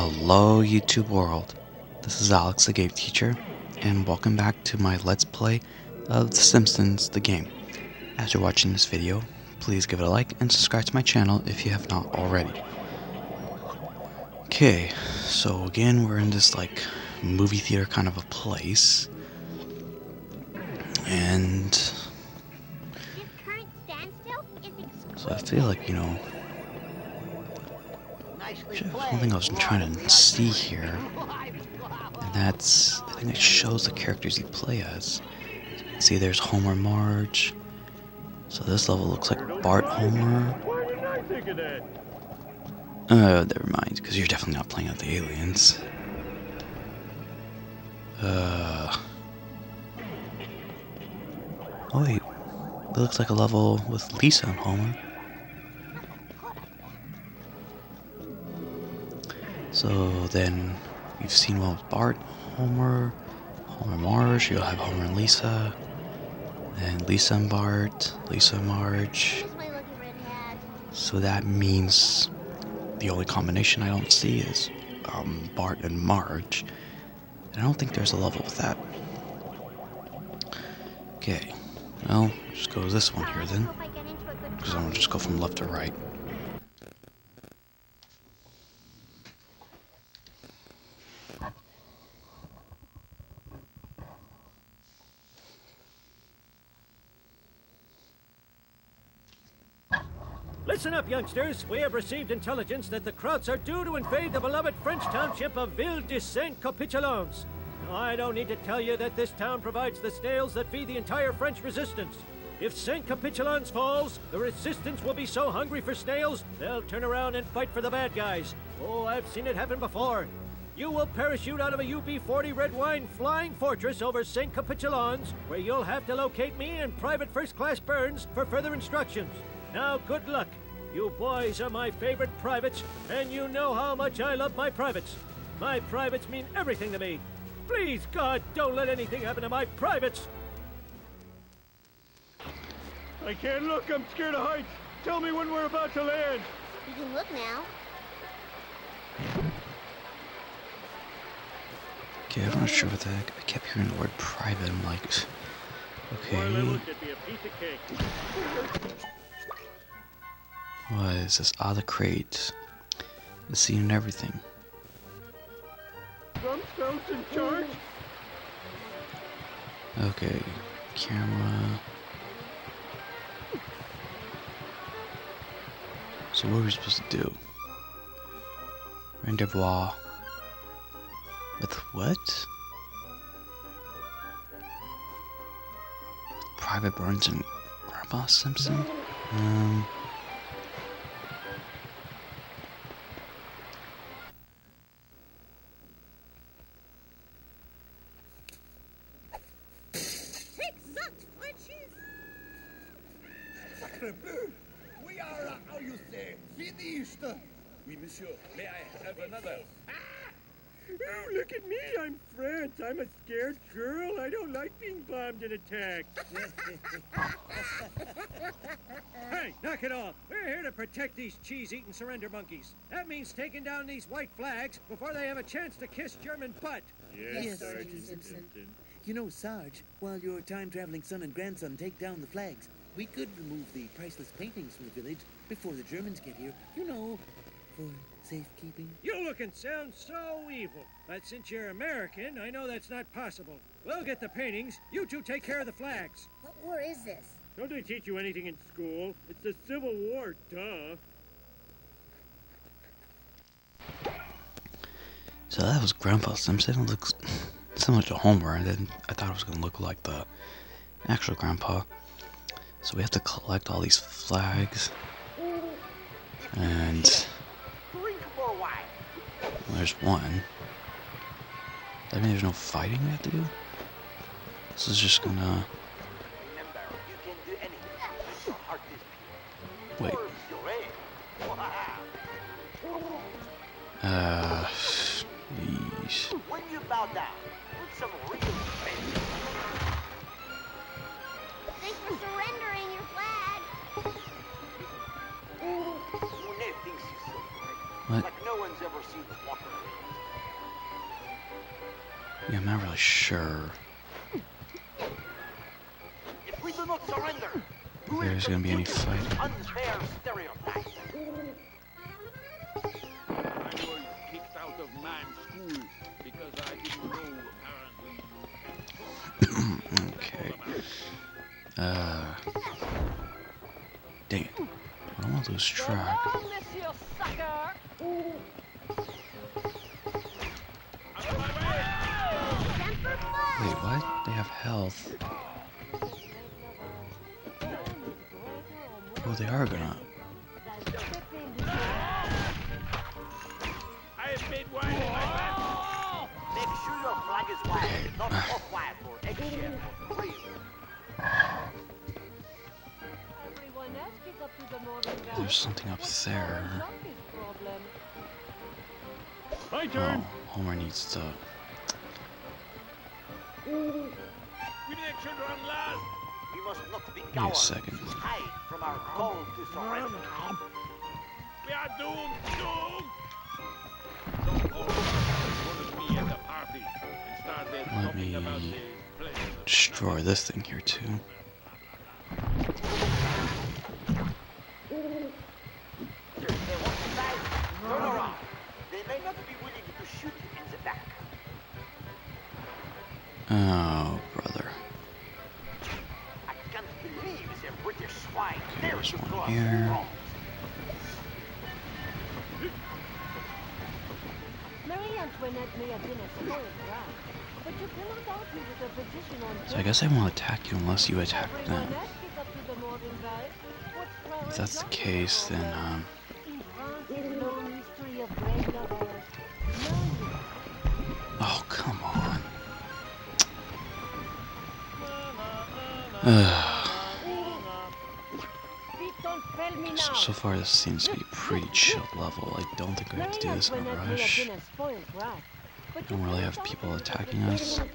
Hello YouTube world, this is Alex the Game Teacher, and welcome back to my Let's Play of The Simpsons the game. As you're watching this video, please give it a like and subscribe to my channel if you have not already. Okay, so again we're in this like movie theater kind of a place, and so I feel like, you know, one thing I was trying to see here, and that's I think it shows the characters you play as. See, there's Homer Marge. So this level looks like Bart Homer. Oh, never mind, because you're definitely not playing out the aliens. Uh. Oh wait, it looks like a level with Lisa and Homer. So then we've seen well Bart, Homer, Homer Marge, you'll have Homer and Lisa, and Lisa and Bart, Lisa and Marge. So that means the only combination I don't see is um, Bart and Marge. And I don't think there's a level with that. Okay, well, just go with this one here then. Because I'm gonna just go from left to right. Listen up, youngsters. We have received intelligence that the Krauts are due to invade the beloved French township of Ville de Saint Capitulons. I don't need to tell you that this town provides the snails that feed the entire French resistance. If Saint Capitulons falls, the resistance will be so hungry for snails, they'll turn around and fight for the bad guys. Oh, I've seen it happen before. You will parachute out of a UB-40 Red Wine flying fortress over St. Capitulons, where you'll have to locate me and Private First Class Burns for further instructions. Now, good luck. You boys are my favorite privates, and you know how much I love my privates. My privates mean everything to me. Please, God, don't let anything happen to my privates. I can't look. I'm scared of heights. Tell me when we're about to land. You can look now. Okay, I'm not sure what the heck. I kept hearing the word private. I'm like, okay. What is this? The crate. The scene and everything. Rumsfeld's in charge? Okay, camera. So what are we supposed to do? Rendezvous. With what? Private Burns and Grandpa Simpson? Um... We are, uh, how you say, finished. Oui, monsieur. May I have another? Oh, look at me. I'm Fred. I'm a scared girl. I don't like being bombed hey, knock it off. We're here to protect these cheese-eating surrender monkeys. That means taking down these white flags before they have a chance to kiss German butt. Yes, Sergeant Simpson. You know, Sarge, while your time-traveling son and grandson take down the flags, we could remove the priceless paintings from the village before the Germans get here. You know, for safekeeping. You look and sound so evil. But since you're American, I know that's not possible. We'll get the paintings. You two take care of the flags. What war is this? Don't they teach you anything in school? It's the Civil War, duh. So that was Grandpa Simpson. It looks similar to Homer, and then I thought it was gonna look like the actual Grandpa. So we have to collect all these flags. And there's one. That means there's no fighting we have to do? This is just gonna Wait. Uh yeesh. No one's ever seen the water. Yeah, I'm not really sure. If we do not surrender, we will There's gonna be any fight. Unfair stereotypes. I was kicked out of mime school because I didn't know apparently. Okay. Uh. Dang it. I don't want to lose track. Up to the morning bell. There's something up What's there. our jumping problem? My Oh, turn. Homer needs to. Mm. We need children last. We must not be Wait a second. Hide from our call to surrender. We are doomed. Doomed. Some old wanted me at the party and started Let me Destroy this thing here, too. They on So I guess I won't attack you unless you attack them. else pick up to the morning bell. What's Florence If that's the case, then, um, In France is no history of grave lovers. None. oh, come on. Far, this seems to be pretty chill level. I don't think we have to do this in a Antoinette may have rush. been a spoiled brat, but Don't really have people argue with her attacking us. position.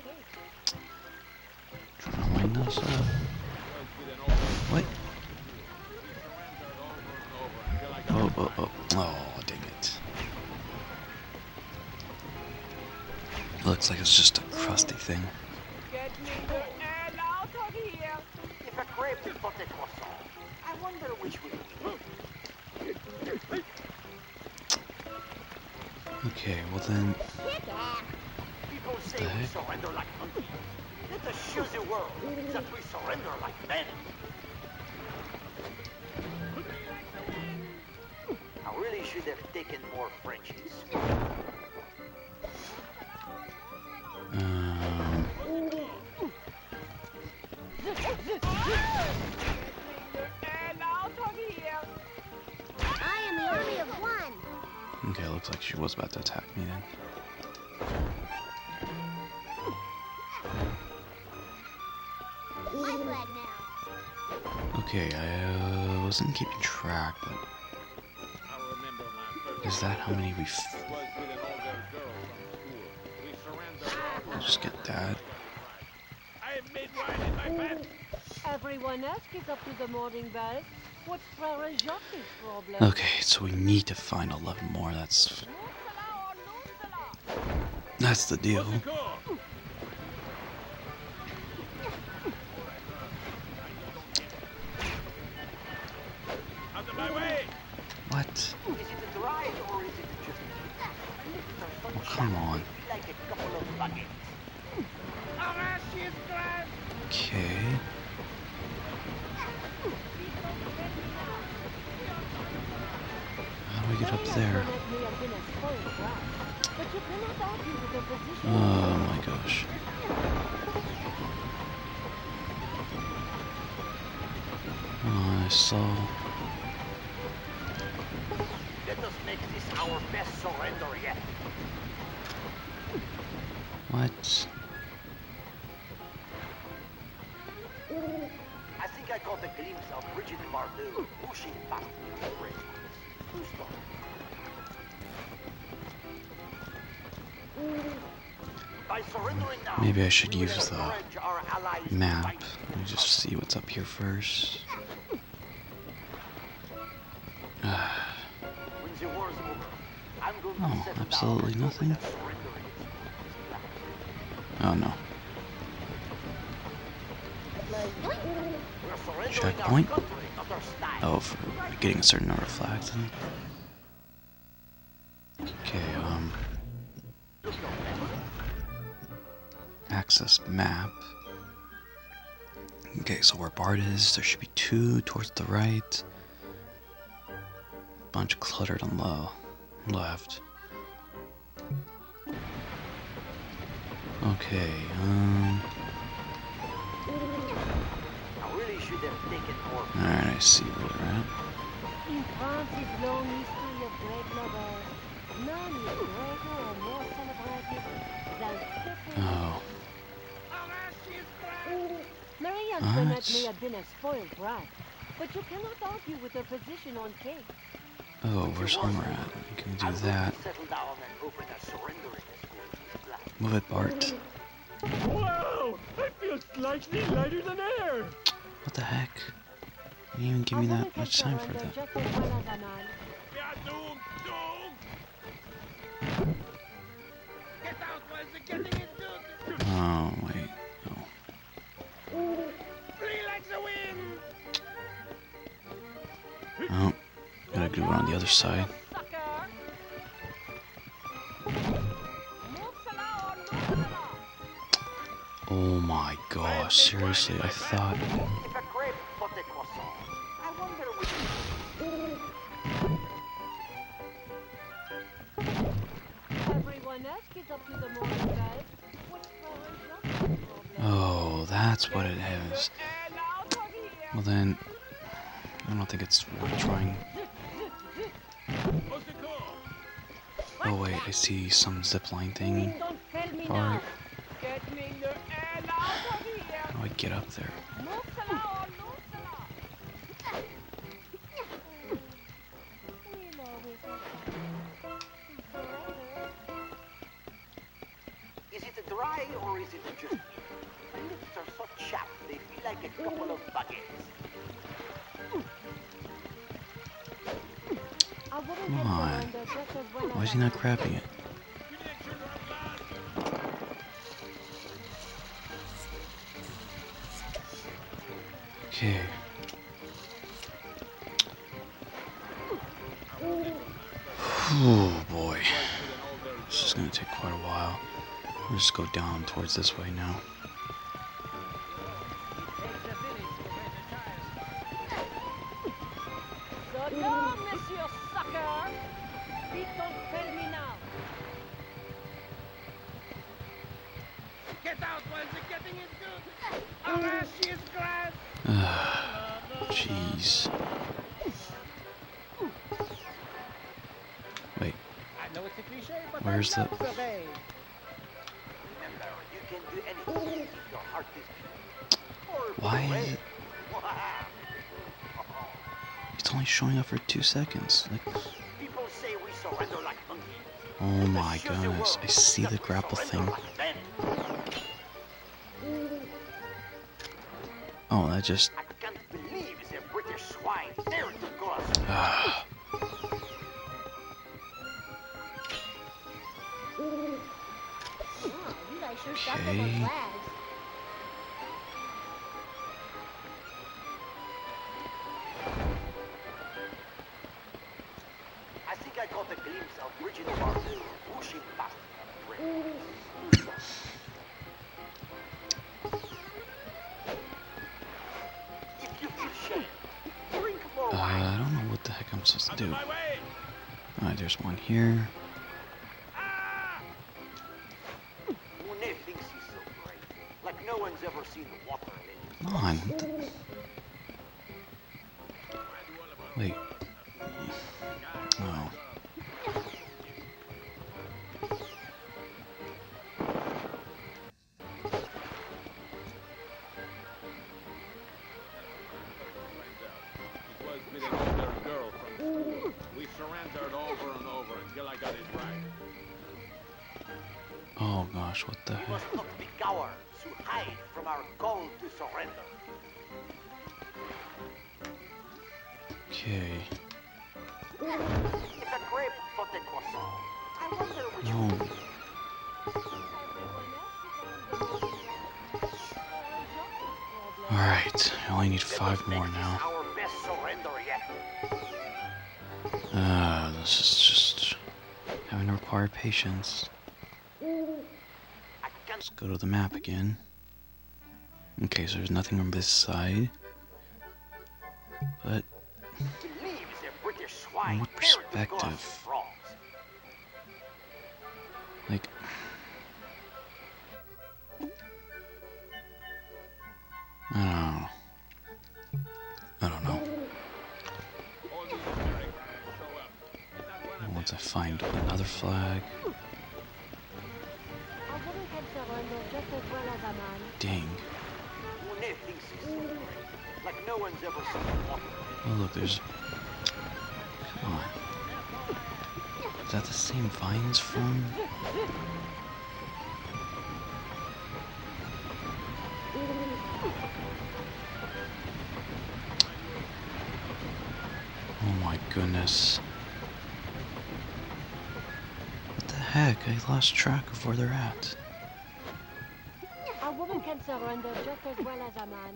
Trying to line us up. What? Oh, oh, oh. Oh, dang it. Looks like it's just a crusty thing. Get me the hell Okay, well then, People say we surrender like monkeys. Let us show the world that we surrender like men. I really should have taken more Frenchies. Looks like she was about to attack me then. My flag now. Okay, I uh, wasn't keeping track, but I remember my first is that how many we f- was with an older girl from school. We surrendered. just get that? I have made wine in my pants. Everyone else pick up to the morning bell. What's Frere Jacques' problem? Okay, so we need to find 11 more. That's the law or lose the law. that's the deal. What's the call? Out of my way! What? Is it right or is it just Oh, come on. like a couple of buckets? Okay. How do get up there? Antoinette may have been a spoiled brat, but you cannot argue with her position. Oh my gosh. Oh, I saw. Let us make this our best surrender yet. What? I should use the Map. Let me just see what's up here first. Oh, absolutely nothing. Oh no. Checkpoint? Oh, for getting a certain number of flags then. So is, there should be two towards the right. Bunch cluttered on the left. Okay, um... I really should have taken more. Alright, I see where they're at. In France's long history of great lovers, none is greater or more celebrated than Oh, Marie Antoinette may have been a spoiled brat, but you cannot argue with her position on cake. oh, where's Homer at? We can do I'm that. settle down and open a. Move it, Bart. Wow! I feel slightly lighter than air! What the heck? You didn't even give me that much time for that. Just as Go on the other side. Oh my gosh, seriously, I thought... Oh, that's what it is. Well then... I don't think it's worth trying. Oh wait, I see some zipline thing. Don't fail me now. Bart, Get me the hell out of here. how do I get up there? No cela or oh, no cela. We'll always have forever. Is it dry or is it just me? My lips are so chapped they feel like a couple of baguettes. Come on. Why is he not grabbing it? Okay. Oh boy. This is gonna take quite a while. We'll just go down towards this way now. Seconds. Like, People say we surrender like monkeys. oh my goodness, I see the grapple thing. Oh, that just. I one here. Okay. No. Alright, I only need five more now. Ah, uh, this is just having to require patience. Let's go to the map again. Okay, so there's nothing on this side. I lost track of where they're at. A woman can surrender just as well as a man.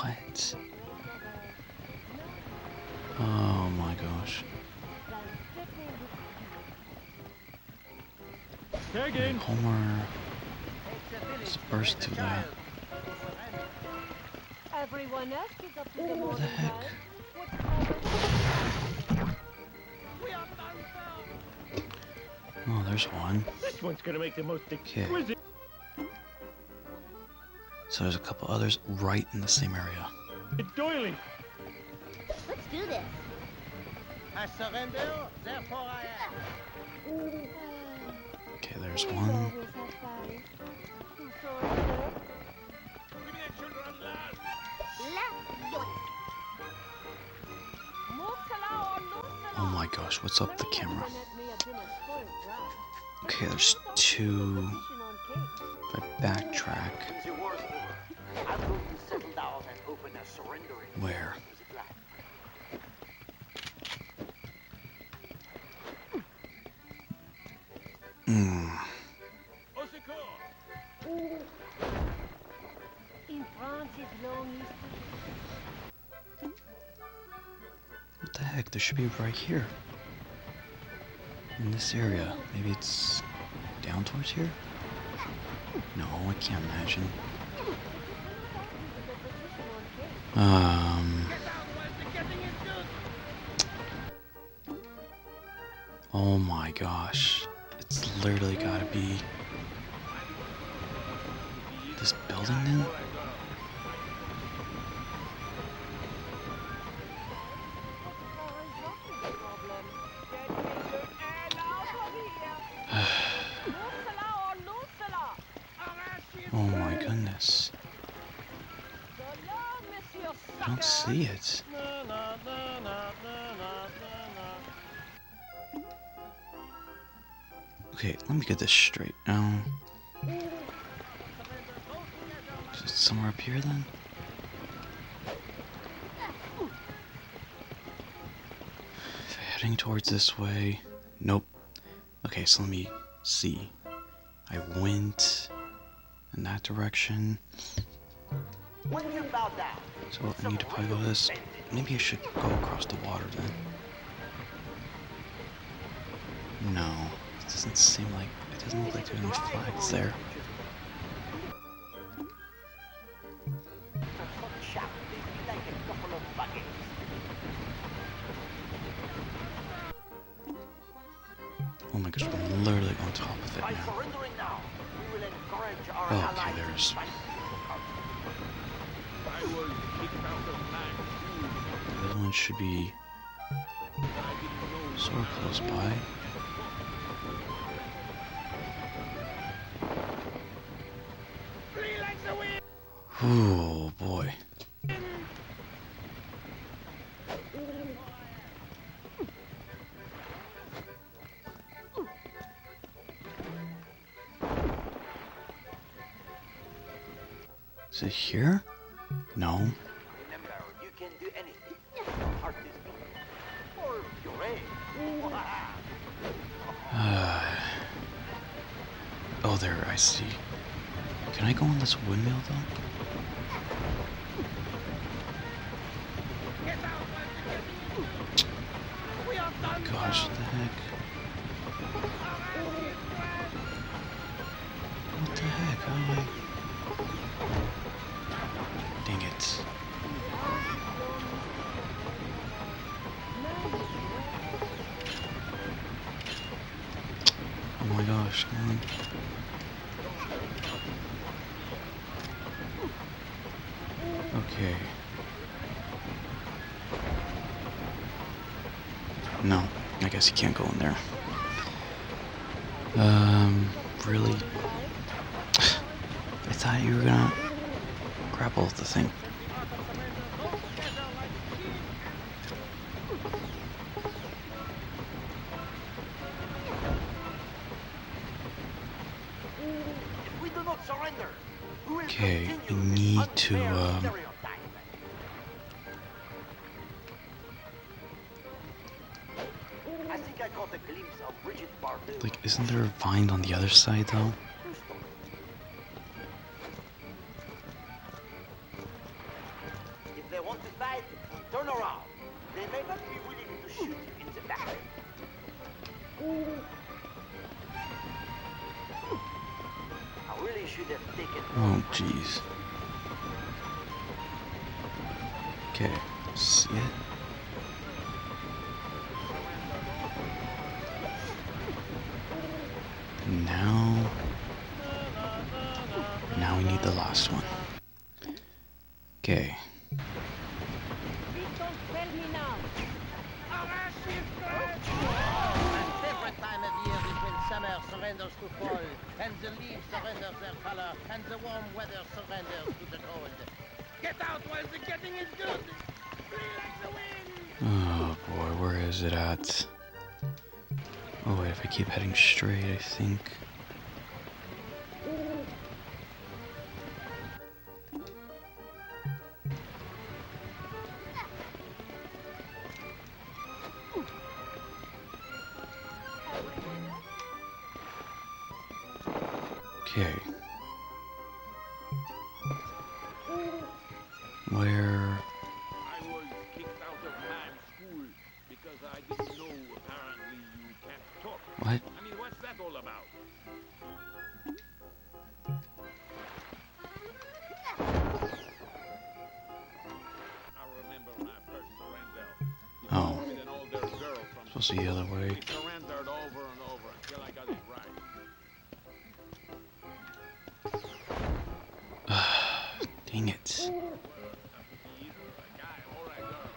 What? Oh my gosh. Homer burst to that. Everyone else is up to the What the heck? Oh, there's one. This one's gonna make the most Okay. So there's a couple others right in the same area. It's doily. Let's do this. I surrender, therefore I am. Okay, there's one. Give me the children last. La yoink. Oh my gosh, what's up the camera? Okay, there's two. If I backtrack, where? history. What the heck? There should be right here. This area. Maybe it's down towards here? No, I can't imagine. Um. Oh my gosh. It's literally gotta be this building then? Me get this straight. Um, is it somewhere up here then? Heading towards this way. Nope. Okay, so let me see. I went in that direction. When you bow down, So I need to probably go this. Maybe I should go across the water then. No, doesn't seem like it doesn't look like there's any flags there. Oh boy. Is it here? No. Uh, oh, there, I see. Can I go on this windmill though? Guess you can't go in there. Um, really? I thought you were gonna grapple with the thing. If we do not surrender, we will Okay, we need to, um, isn't there a vine on the other side though? Okay. Where... I was kicked out of mime school because I didn't know apparently you can't talk. What? I mean, what's that all about? I remember my first surrender. Oh, With an older girl from supposed to be the other way.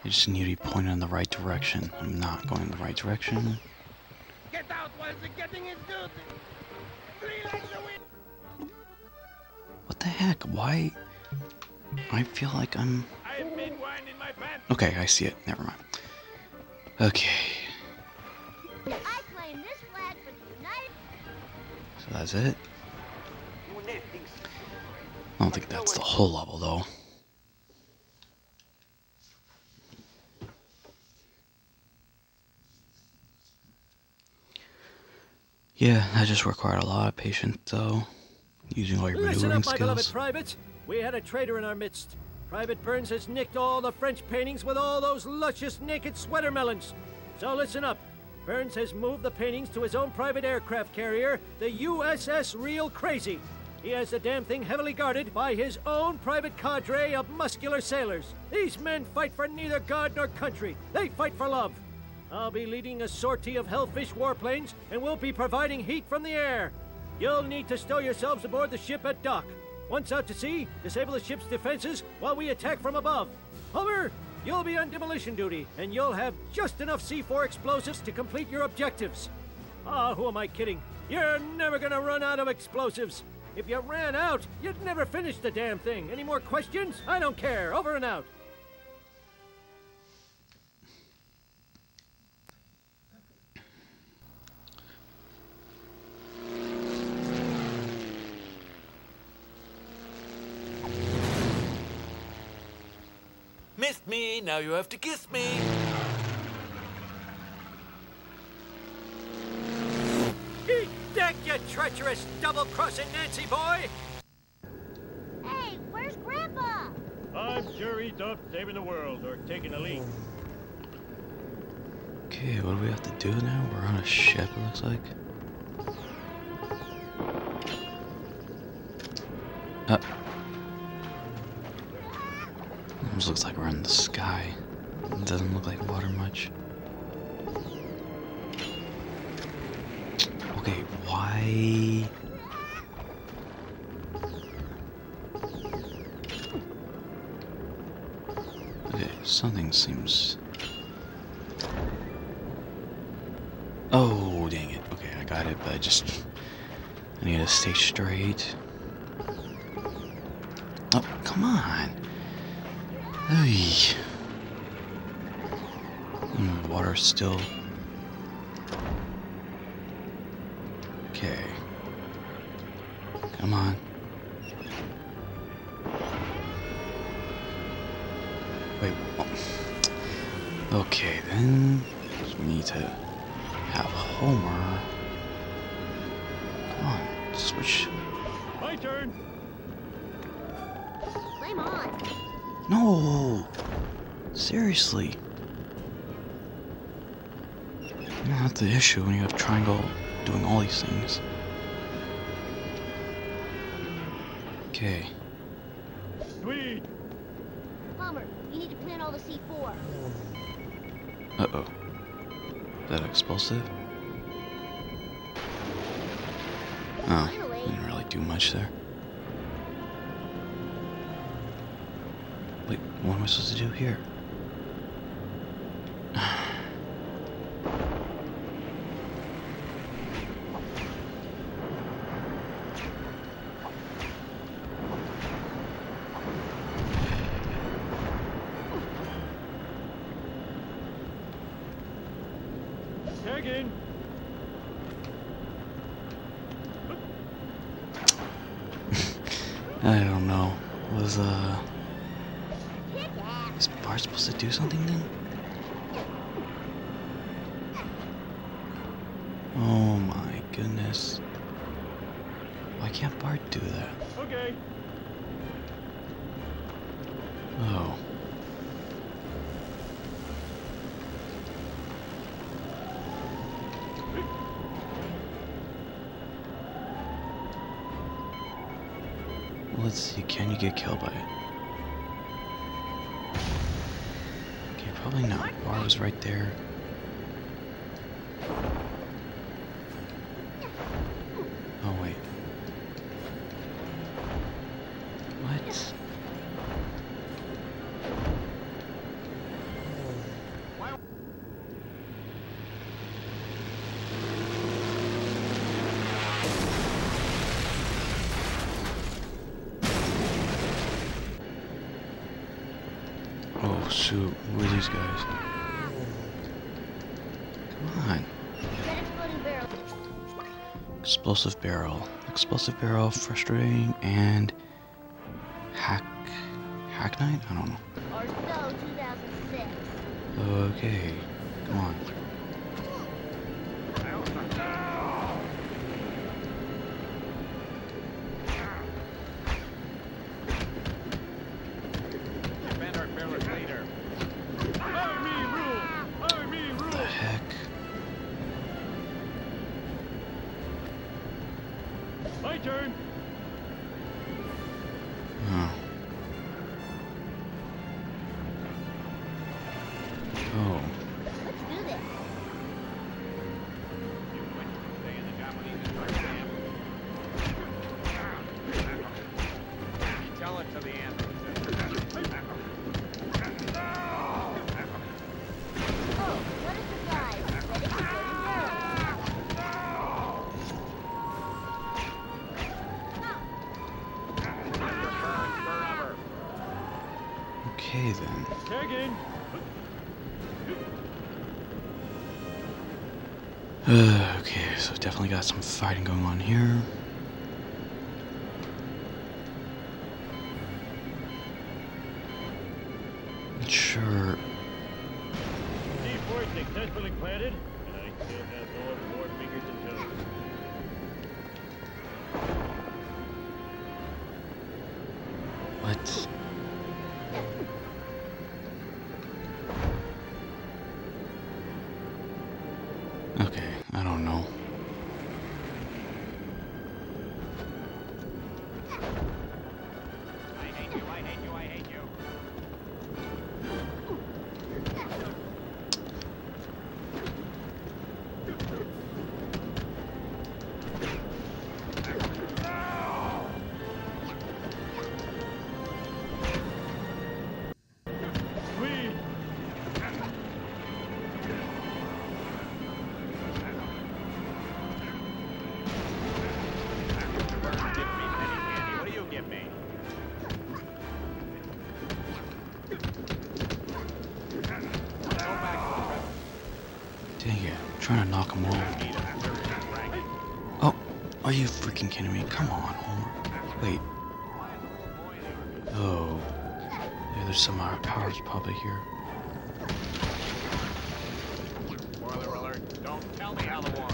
I just need to be pointed in the right direction. I'm not going in the right direction. Get out while the getting is good! Free like the! What the heck? Why? I feel like I'm... I have made wine in my pants. Okay, I see it. Never mind. Okay, I claim this flag for the so that's it? I don't think that's the whole level, though. Yeah, that just required a lot of patience, though. Using all your Listen maneuvering up, my beloved skills. We had a traitor in our midst. Private Burns has nicked all the French paintings with all those luscious naked sweater melons. So listen up. Burns has moved the paintings to his own private aircraft carrier, the USS Real Crazy. He has the damn thing heavily guarded by his own private cadre of muscular sailors. These men fight for neither God nor country. They fight for love. I'll be leading a sortie of Hellfish warplanes, and we'll be providing heat from the air. You'll need to stow yourselves aboard the ship at dock. Once out to sea, disable the ship's defenses while we attack from above. Homer, you'll be on demolition duty, and you'll have just enough C4 explosives to complete your objectives. Ah, who am I kidding? You're never gonna run out of explosives. If you ran out, you'd never finish the damn thing. Any more questions? I don't care. Over and out. Missed me, now you have to kiss me. Eat that, you treacherous double-crossing Nancy boy! Hey, where's Grandpa? I'm sure he's off saving the world or taking a leak. Okay, what do we have to do now? We're on a ship, it looks like. Uh, Looks like we're in the sky. It doesn't look like water much. Okay, why? Okay, something seems Oh, dang it. Okay, I got it, but I just... I need to stay straight. Oh, come on. Hey. Mm, water still... the issue when you have Triangle doing all these things. Okay. Sweet. Homer, you need to plant all the C4. Uh-oh. Is that explosive? Oh, didn't really do much there. Wait, what am I supposed to do here? I don't know. Was, uh... Is Bart supposed to do something then? Oh my goodness. Why can't Bart do that? Okay. Oh. Well, let's see. Can you get killed by it? Okay, probably not. Bar was right there. Explosive barrel. Explosive barrel, frustrating, and hack. Hack knight? I don't know. Or so 2006. Okay. Come on. Fighting going on here. Trying to knock him off. Oh, are you freaking kidding me? Come on, Homer. Wait. Oh. Yeah, there's some uh, powers probably here. Spoiler alert. Don't tell me how the war.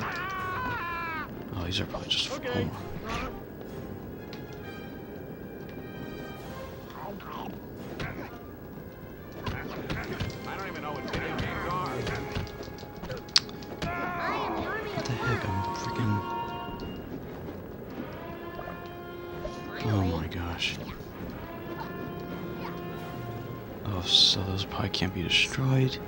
Oh, these are probably just Okay. Homer. Oh my gosh. Oh, so those probably can't be destroyed.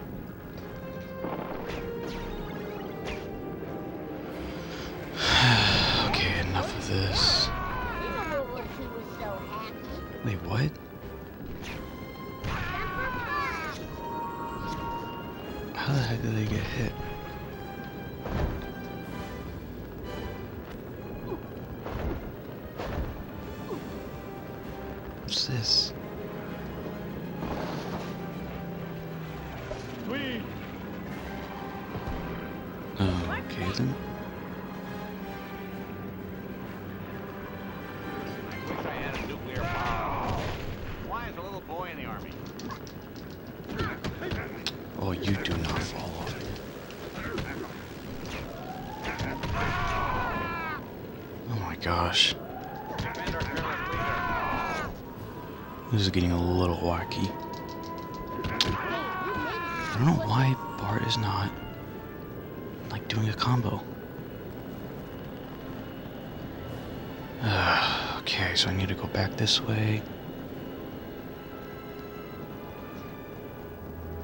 This way.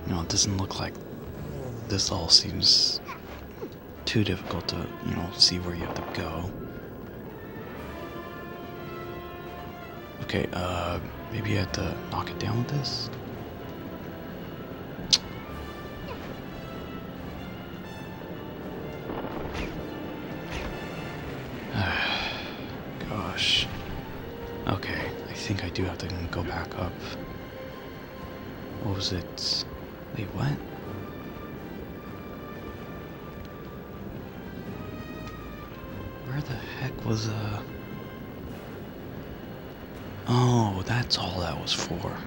No, it doesn't look like this all seems too difficult to, you know, see where you have to go. Okay, uh, maybe I have to knock it down with this? Go back up. What was it? Wait, what? Where the heck was, uh... Oh, that's all that was for.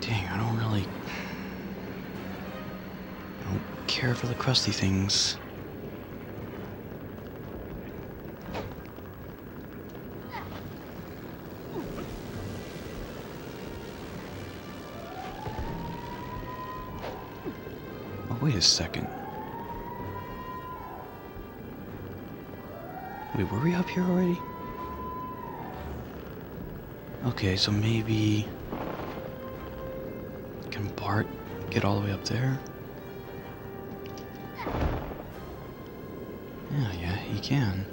Dang, I don't really... I don't care for the Krusty things. Wait a second. Wait, were we up here already? Okay, so maybe... Can Bart get all the way up there? Yeah, yeah, he can.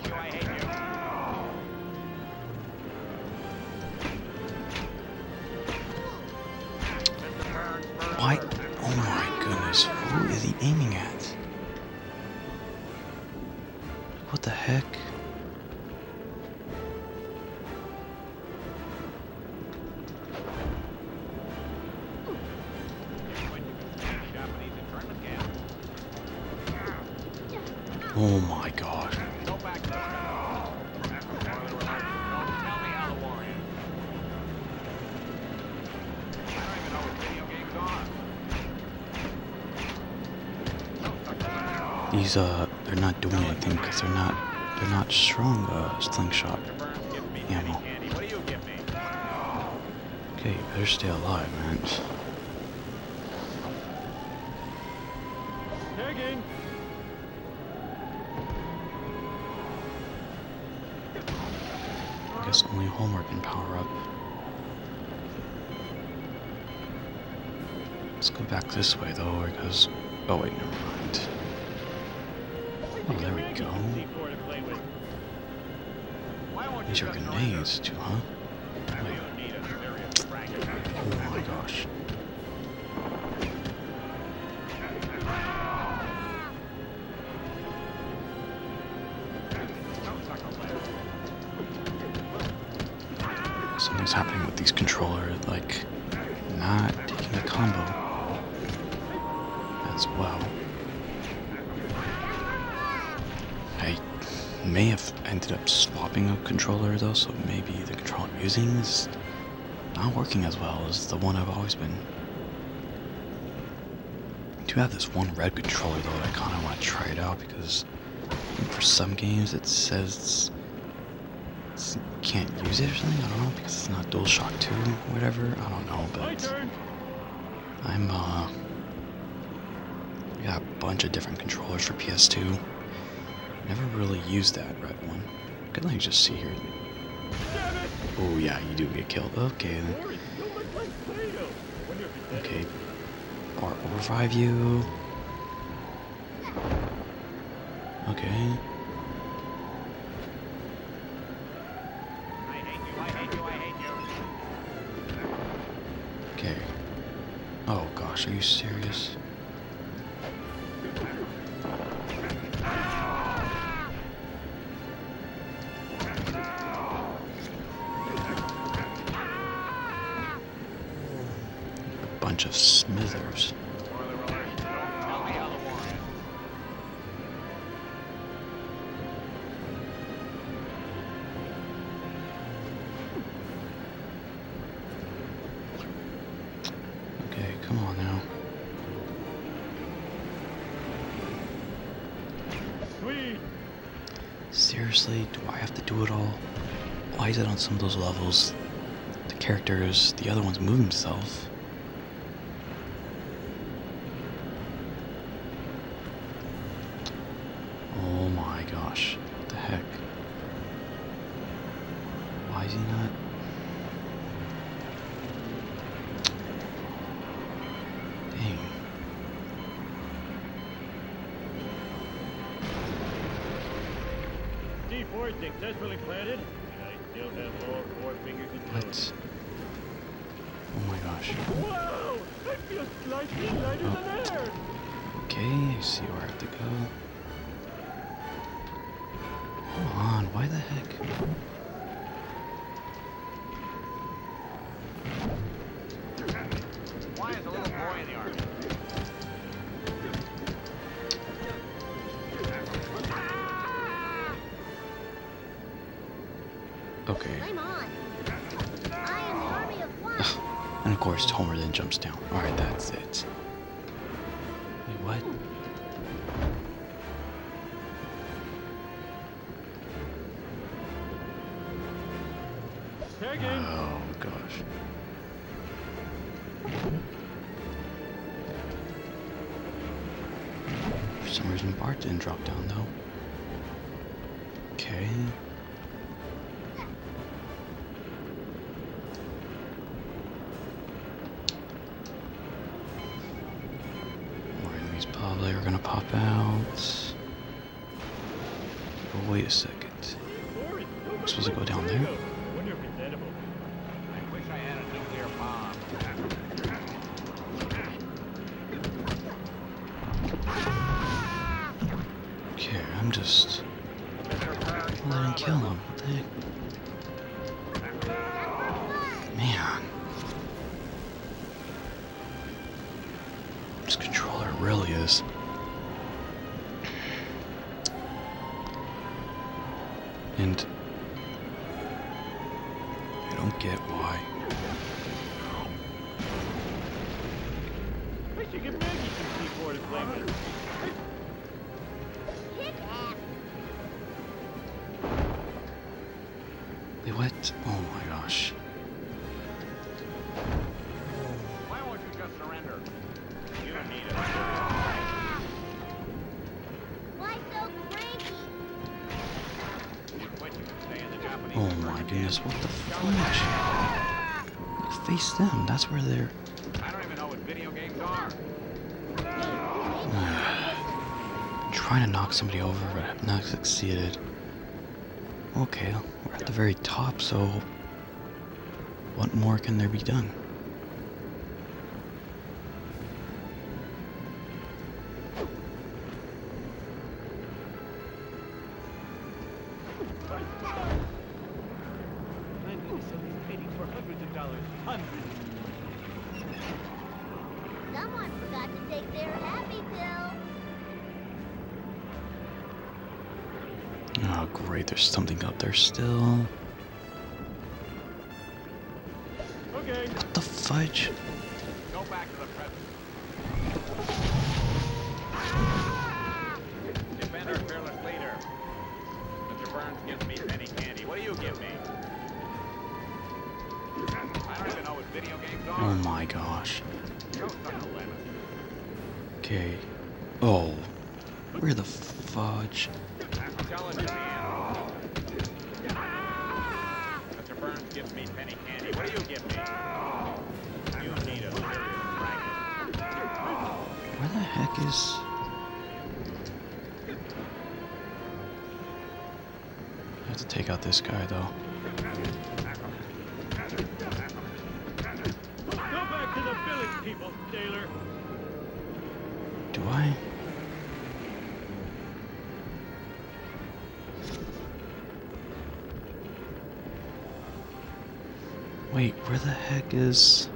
Hate you, I hate you, These uh, they're not doing anything because they're not, they're not strong. Uh, slingshot. Mr. Burns, give me Ammo. penny candy. What do you give me? Okay, you better stay alive, man. Tagging. I guess only Homer can power up. Let's go back this way though, because oh wait, never mind go. These are grenades too, huh? Oh my gosh. Something's happening with these controllers. like, not taking the combo as well. May have ended up swapping a controller though, so maybe the controller I'm using is not working as well as the one I've always been. I do have this one red controller though that I kind of want to try it out because for some games it says it's, you can't use it or something. I don't know because it's not DualShock 2 or whatever. I don't know, but I'm uh, I got a bunch of different controllers for PS2. Never really used that red one. Thing you just see here. Oh yeah, you do get killed. Okay. Okay. Or revive you. Okay. Okay. Oh gosh, are you serious? Seriously, do I have to do it all? Why is it on some of those levels? The characters, the other ones move himself. Oh, gosh. For some reason, Bart didn't drop down, though. Oh my goodness, what the fudge? Face them, that's where they're. I don't even know what video games are. trying to knock somebody over, but I've not succeeded. Okay, we're at the very top, so what more can there be done? Still. To take out this guy, though. Go back to the village, people, Taylor. Do I? Wait, where the heck is...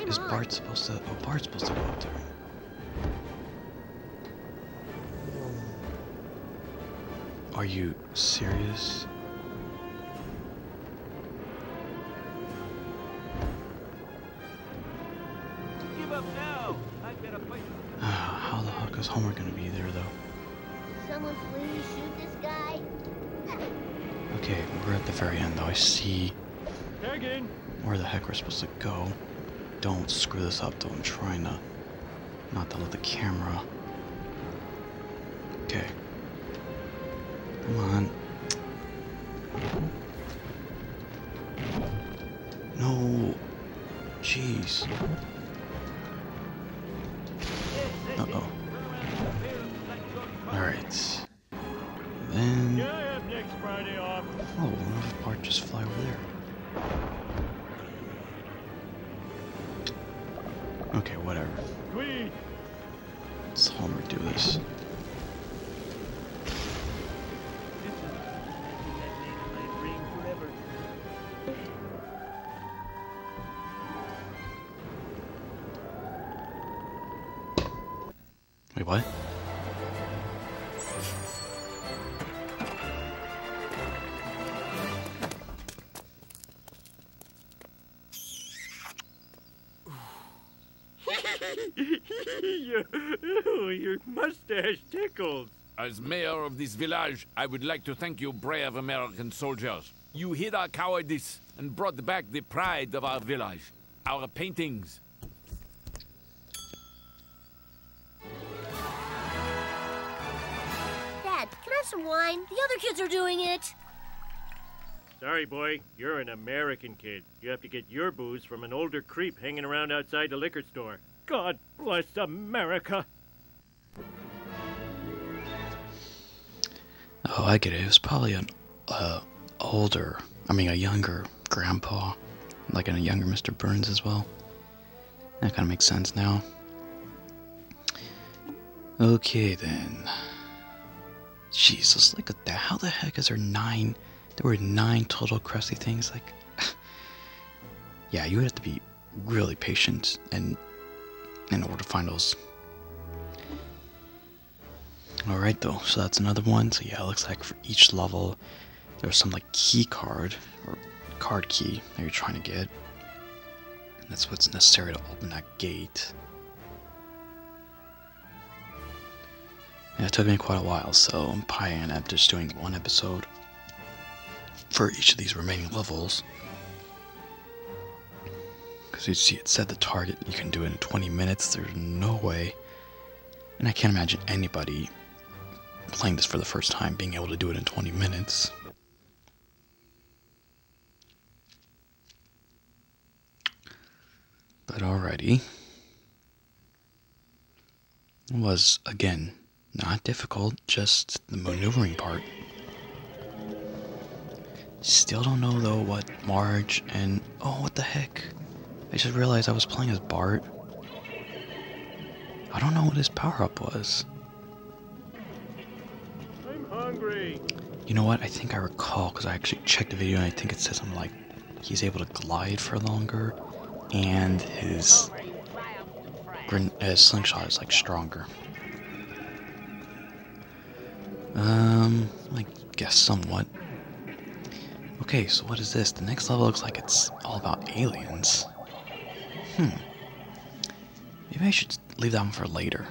Flame is on. Bart supposed to? Oh, Bart's supposed to go up there. Are you serious? Give up now. I've got a fight. Ah, How the heck is Homer gonna be there, though? Someone please shoot this guy. Okay, we're at the very end, though. I see Tag in. where the heck we're supposed to go. Don't screw this up, though. I'm trying to not to let the camera. Okay. Come on. Your mustache tickles. As mayor of this village, I would like to thank you, brave American soldiers. You hid our cowardice and brought back the pride of our village, our paintings. Dad, can I have some wine? The other kids are doing it. Sorry, boy. You're an American kid. You have to get your booze from an older creep hanging around outside the liquor store. God bless America. Oh, I get it. It was probably an uh, older, I mean, a younger grandpa, like a younger Mr. Burns as well. That kind of makes sense now. Okay, then. Jesus, look at that. How the heck is there nine? There were nine total Krusty things. Like, yeah, you would have to be really patient and in order to find those Alright though, so that's another one. So yeah, it looks like for each level there's some like key card or card key that you're trying to get. And that's what's necessary to open that gate. And it took me quite a while, so I'm gonna end up just doing one episode for each of these remaining levels. Because you see, it said the target you can do it in 20 minutes. There's no way. And I can't imagine anybody playing this for the first time being able to do it in 20 minutes. But alrighty. It was, again, not difficult, just the maneuvering part. Still don't know though what Marge and. Oh, what the heck? I just realized I was playing as Bart. I don't know what his power up was. You know what? I think I recall because I actually checked the video and I think it says something like he's able to glide for longer and his grin- uh, slingshot is like stronger. Um, I guess somewhat. Okay, so what is this? The next level looks like it's all about aliens. Hmm. Maybe I should leave that one for later.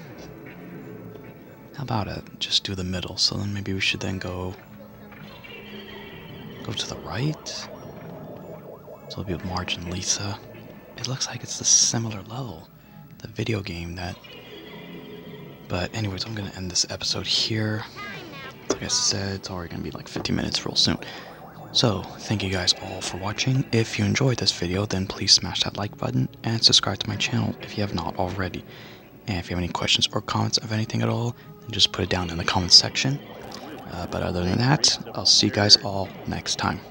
How about it? Just do the middle. So then maybe we should then go go to the right. So it'll be with Marge and Lisa. It looks like it's the similar level, the video game that. But anyways, I'm gonna end this episode here. Like I said, it's already gonna be like 50 minutes real soon. So, thank you guys all for watching. If you enjoyed this video, then please smash that like button and subscribe to my channel if you have not already. And if you have any questions or comments of anything at all, then just put it down in the comments section. Uh, but other than that, I'll see you guys all next time.